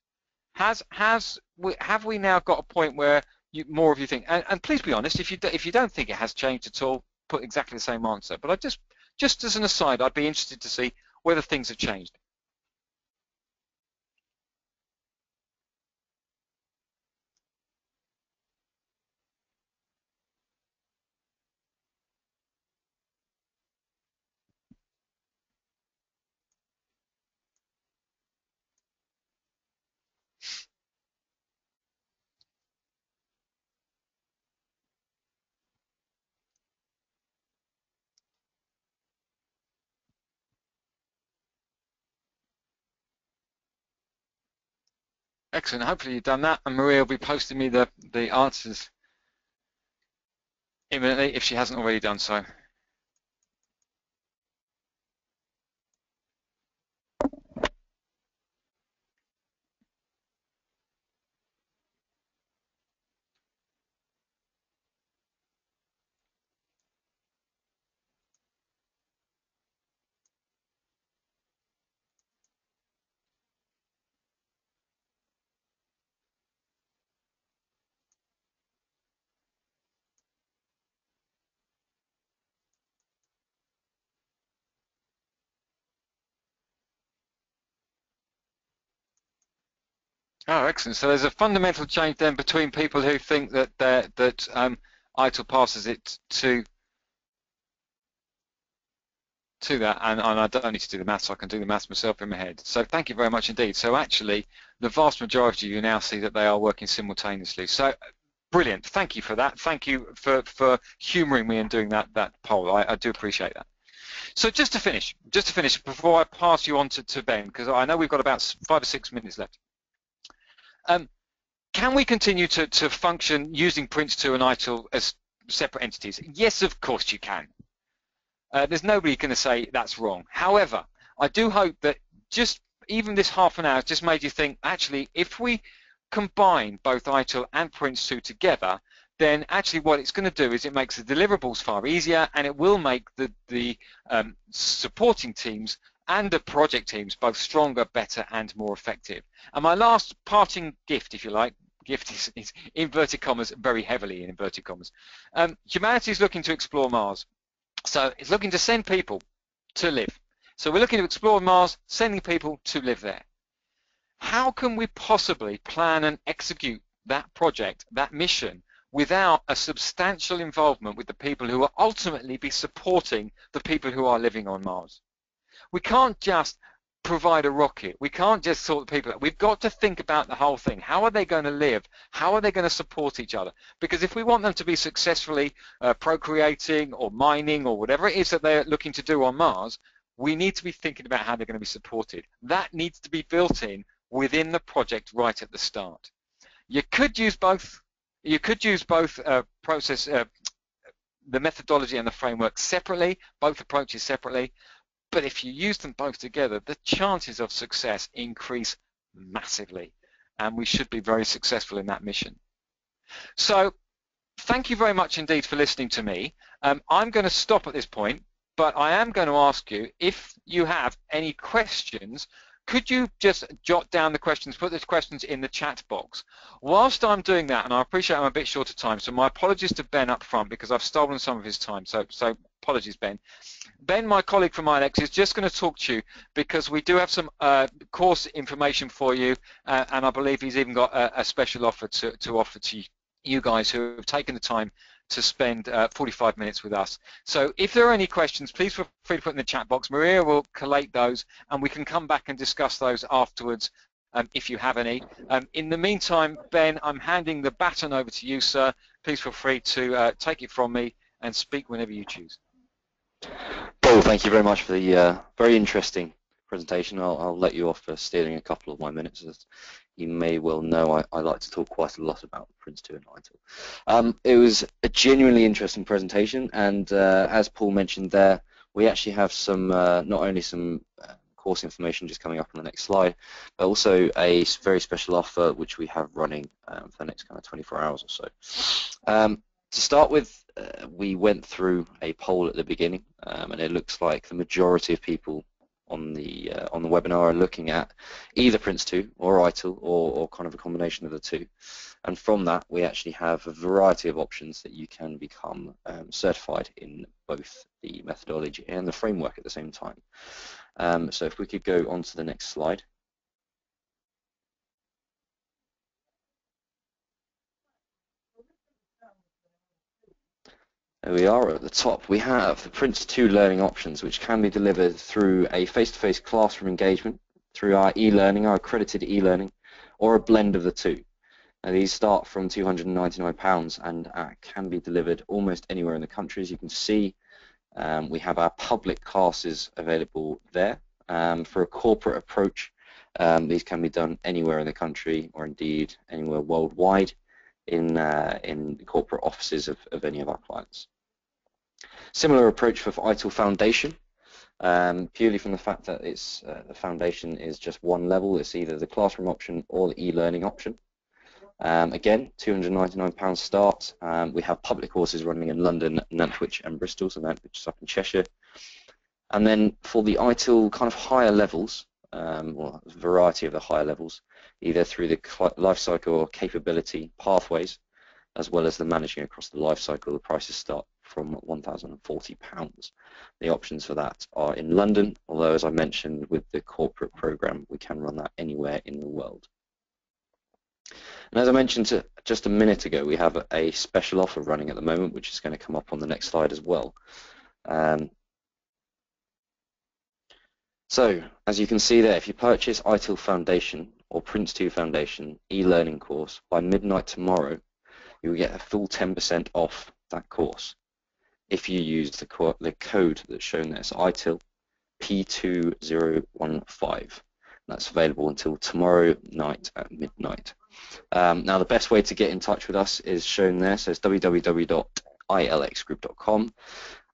Has has have we now got a point where you, more of you think? And, and please be honest, if you do, if you don't think it has changed at all, put exactly the same answer. But I just just as an aside, I'd be interested to see whether things have changed. Excellent. Hopefully you've done that, and Maria will be posting me the, the answers imminently if she hasn't already done so. Oh, excellent. So there's a fundamental change then between people who think that that um, ITIL passes it to to that, and, and, I don't need to do the maths, I can do the maths myself in my head. So thank you very much indeed. So actually, the vast majority of you now see that they are working simultaneously. So brilliant, thank you for that. Thank you for, for humouring me and doing that, that poll. I, I do appreciate that. So just to finish, just to finish, before I pass you on to, to Ben, because I know we've got about five or six minutes left. Um, can we continue to, to function using Prince2 and ITIL as separate entities? Yes, of course you can. Uh, there's nobody going to say that's wrong. However, I do hope that just even this half an hour just made you think, actually, if we combine both ITIL and Prince2 together, then actually what it's going to do is it makes the deliverables far easier and it will make the, the um, supporting teams and the project teams both stronger, better and more effective. And my last parting gift, if you like, gift is, is inverted commas, very heavily in inverted commas. Um, humanity is looking to explore Mars. So it's looking to send people to live. So we're looking to explore Mars, sending people to live there. How can we possibly plan and execute that project, that mission, without a substantial involvement with the people who will ultimately be supporting the people who are living on Mars? We can't just provide a rocket. We can't just sort the people out. We've got to think about the whole thing. How are they going to live? How are they going to support each other? Because if we want them to be successfully uh, procreating or mining or whatever it is that they're looking to do on Mars, we need to be thinking about how they're going to be supported. That needs to be built in within the project right at the start. You could use both. You could use both uh, process, uh, the methodology and the framework separately, both approaches separately, but if you use them both together, the chances of success increase massively. And we should be very successful in that mission. So thank you very much indeed for listening to me. Um, I'm going to stop at this point, but I am going to ask you if you have any questions could you just jot down the questions, put the questions in the chat box? Whilst I'm doing that, and I appreciate I'm a bit short of time, so my apologies to Ben up front because I've stolen some of his time, so, so apologies, Ben. Ben, my colleague from ILX, is just going to talk to you because we do have some uh, course information for you, uh, and I believe he's even got a, a special offer to, to offer to you guys who have taken the time to spend uh, 45 minutes with us. So if there are any questions, please feel free to put in the chat box. Maria will collate those and we can come back and discuss those afterwards um, if you have any. Um, in the meantime, Ben, I'm handing the baton over to you, sir. Please feel free to uh, take it from me and speak whenever you choose. Paul, thank you very much for the uh, very interesting presentation. I'll, I'll, let you off for stealing a couple of my minutes. You may well know, I, I like to talk quite a lot about Prince2 and ITIL. Um, it was a genuinely interesting presentation, and uh, as Paul mentioned there, we actually have some, uh, not only some uh, course information just coming up on the next slide, but also a very special offer which we have running um, for the next kind of 24 hours or so. Um, to start with, uh, we went through a poll at the beginning, um, and it looks like the majority of people on the uh, on the webinar are looking at either Prince2 or ITIL or, or kind of a combination of the two. And from that, we actually have a variety of options that you can become um, certified in both the methodology and the framework at the same time. Um, so if we could go on to the next slide. There we are at the top. We have the Prince2 learning options, which can be delivered through a face-to-face -face classroom engagement, through our e-learning, our accredited e-learning, or a blend of the two. Now, these start from £299 and uh, can be delivered almost anywhere in the country. As you can see, um, we have our public classes available there. Um, for a corporate approach, um, these can be done anywhere in the country or indeed anywhere worldwide in, uh, in corporate offices of, of any of our clients. Similar approach for ITIL Foundation, um, purely from the fact that it's uh, the foundation is just one level. It's either the classroom option or the e-learning option. Um, again, £299 start. Um, we have public courses running in London, Nantwich and Bristol, so Nantwich is up in Cheshire. And then for the ITIL kind of higher levels, um, well, variety of the higher levels, either through the life cycle or capability pathways, as well as the managing across the life cycle, the prices start from £1,040. The options for that are in London, although as I mentioned with the corporate program, we can run that anywhere in the world. And as I mentioned just a minute ago, we have a special offer running at the moment, which is going to come up on the next slide as well. Um, so, as you can see there, if you purchase ITIL Foundation or Prince2 Foundation e-learning course by midnight tomorrow, you will get a full 10% off that course if you use the, co the code that's shown there. So ITIL P2015. That's available until tomorrow night at midnight. Um, now, the best way to get in touch with us is shown there. So it's www.ilxgroup.com.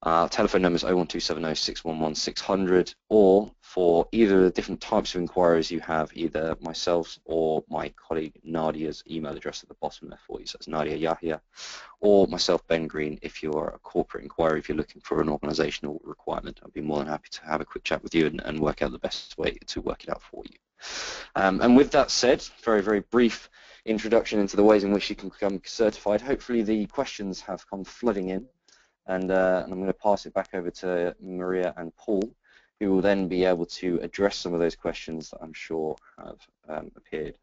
Uh, telephone number is 01270 611 600 or for either of the different types of inquiries you have, either myself or my colleague Nadia's email address at the bottom there for you. So it's Nadia Yahya or myself, Ben Green, if you're a corporate inquiry, if you're looking for an organizational requirement. I'd be more than happy to have a quick chat with you and, and work out the best way to work it out for you. Um, and with that said, very, very brief introduction into the ways in which you can become certified. Hopefully the questions have come flooding in and, uh, and I'm going to pass it back over to Maria and Paul, who will then be able to address some of those questions that I'm sure have um, appeared.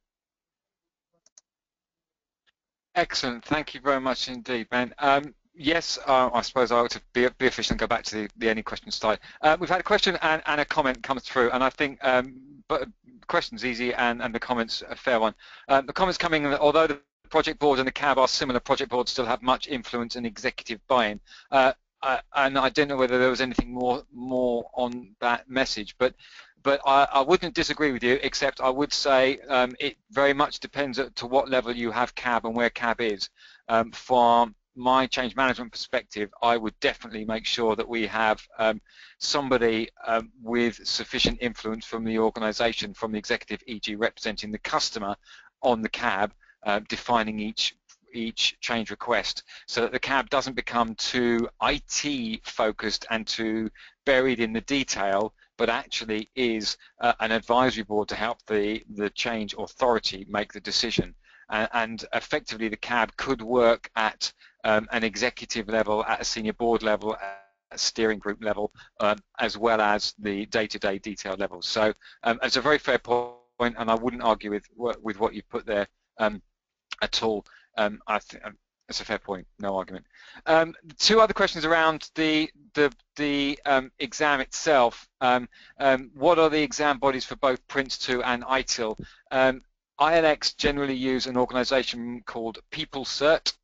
Excellent. Thank you very much indeed, Ben. Um, yes, uh, I suppose I ought to be, be and go back to the, the any questions slide. Uh, we've had a question and, and, a comment come through, and I think um, but question's easy and, and the comment's a fair one. Uh, the comment's coming, although the project board and the CAB are similar. Project boards still have much influence and executive buy-in. Uh, and I don't know whether there was anything more more on that message, but but I, I wouldn't disagree with you, except I would say um, it very much depends to what level you have CAB and where CAB is. Um, from my change management perspective, I would definitely make sure that we have um, somebody um, with sufficient influence from the organisation, from the executive, e.g. representing the customer on the CAB, uh, defining each each change request so that the CAB doesn't become too IT focused and too buried in the detail but actually is uh, an advisory board to help the, the change authority make the decision. And, and effectively the CAB could work at um, an executive level, at a senior board level, at a steering group level, um, as well as the day-to-day -day detail level. So um, it's a very fair point and I wouldn't argue with, with what you put there. Um, at all. Um, I um, that's a fair point, no argument. Um, two other questions around the the, the um, exam itself. Um, what are the exam bodies for both Prince2 and ITIL? ILX generally use an organisation called PeopleCert.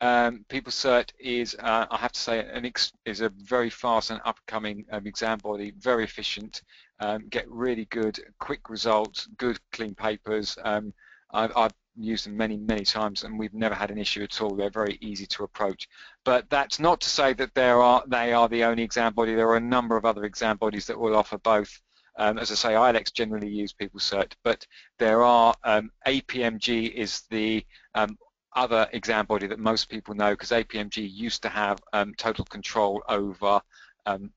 Um, PeopleCert is, uh, I have to say, an is a very fast and upcoming um, exam body, very efficient, um, get really good, quick results, good, clean papers. I've, I've used them many, many times and we've never had an issue at all. They're very easy to approach. But that's not to say that there are, they are the only exam body. There are a number of other exam bodies that will offer both Um, as I say, ILX generally use PeopleCert, but there are um, APMG is the um, other exam body that most people know because APMG used to have um, total control over um,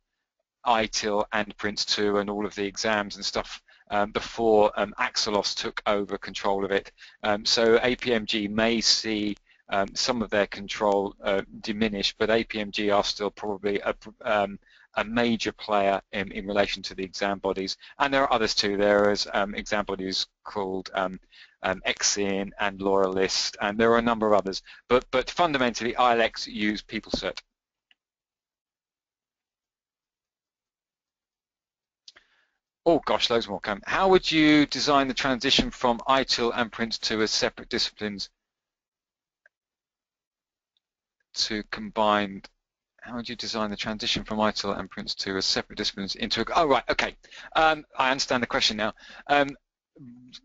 ITIL and Prince2 and all of the exams and stuff um, before um, Axelos took over control of it. Um, so APMG may see um, some of their control uh, diminish, but APMG are still probably a, a major player in, in, relation to the exam bodies. And there are others too. There is exam bodies called um, EXIN and Loyalist, and there are a number of others. But, but fundamentally, ILX use PeopleCert. Oh gosh, loads more coming. How would you design the transition from ITIL and Prince2 as separate disciplines to combined? How would you design the transition from ITIL and Prince2 as separate disciplines into a, oh right okay. Um, I understand the question now. Um,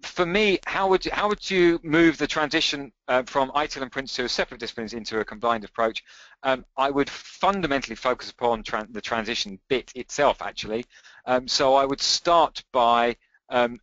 for me how would you, how would you move the transition uh, from ITIL and Prince2 as separate disciplines into a combined approach? Um, I would fundamentally focus upon the transition bit itself actually um, so I would start by um,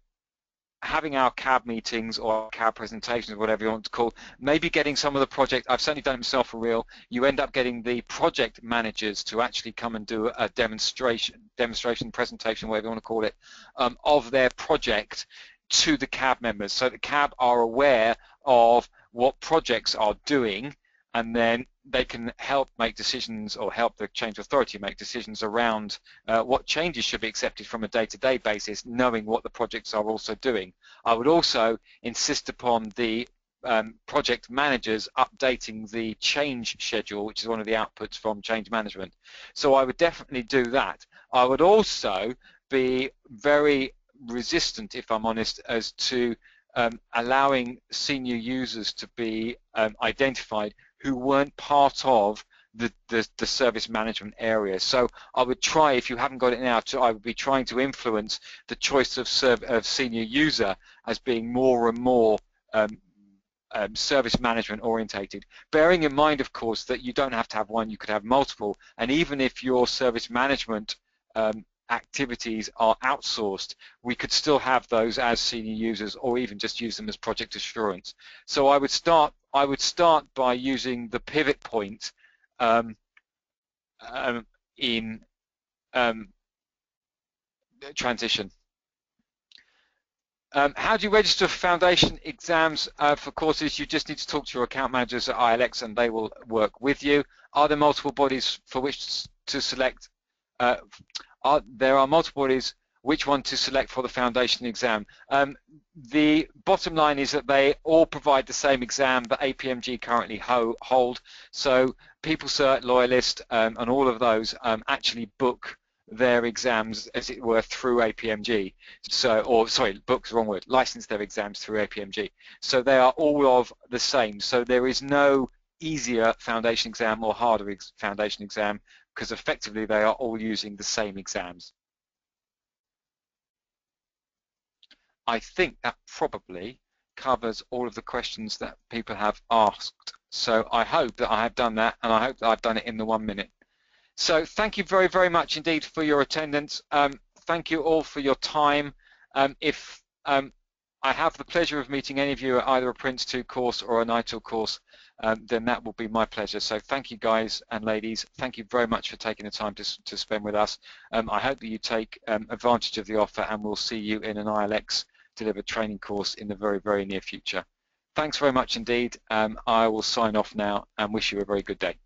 having our CAB meetings or CAB presentations, whatever you want to call, maybe getting some of the project, I've certainly done it myself for real, you end up getting the project managers to actually come and do a demonstration, demonstration presentation, whatever you want to call it, um, of their project to the CAB members. So the CAB are aware of what projects are doing and then they can help make decisions or help the change authority make decisions around uh, what changes should be accepted from a day-to-day -day basis, knowing what the projects are also doing. I would also insist upon the um, project managers updating the change schedule, which is one of the outputs from change management. So I would definitely do that. I would also be very resistant, if I'm honest, as to um, allowing senior users to be um, identified who weren't part of the, the, the, service management area. So I would try, if you haven't got it now, to, I would be trying to influence the choice of, serv of senior user as being more and more um, um, service management orientated. Bearing in mind, of course, that you don't have to have one, you could have multiple, and even if your service management um, activities are outsourced, we could still have those as senior users or even just use them as project assurance. So I would start I would start by using the pivot point um, um, in um, transition. Um, how do you register for foundation exams uh, for courses? You just need to talk to your account managers at ILX and they will work with you. Are there multiple bodies for which to select? Uh, are, there are multiple bodies which one to select for the foundation exam. Um, the bottom line is that they all provide the same exam that APMG currently ho hold. So PeopleCert, Loyalist, um, and all of those um, actually book their exams, as it were, through APMG. So, or sorry, book's the wrong word. License their exams through APMG. So they are all of the same. So there is no easier foundation exam or harder ex foundation exam because effectively they are all using the same exams. I think that probably covers all of the questions that people have asked. So I hope that I have done that and I hope that I've done it in the one minute. So thank you very, very much indeed for your attendance. Um, thank you all for your time. Um, if um, I have the pleasure of meeting any of you at either a Prince2 course or a ITIL course, um, then that will be my pleasure. So thank you guys and ladies. Thank you very much for taking the time to, to spend with us. Um, I hope that you take um, advantage of the offer and we'll see you in an ILX delivered training course in the very, very near future. Thanks very much indeed. Um, I will sign off now and wish you a very good day.